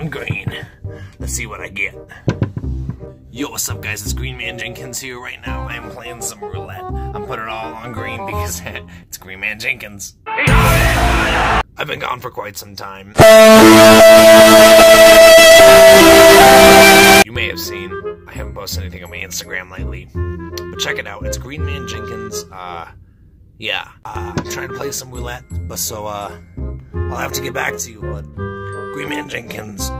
on green. Let's see what I get. Yo, what's up guys? It's Green Man Jenkins here. Right now I'm playing some roulette. I'm putting it all on green because it's Green Man Jenkins. I've been gone for quite some time. You may have seen, I haven't posted anything on my Instagram lately. But check it out. It's Green Man Jenkins. Uh, yeah. Uh, I'm trying to play some roulette, but so, uh, I'll have to get back to you, but Green Jenkins.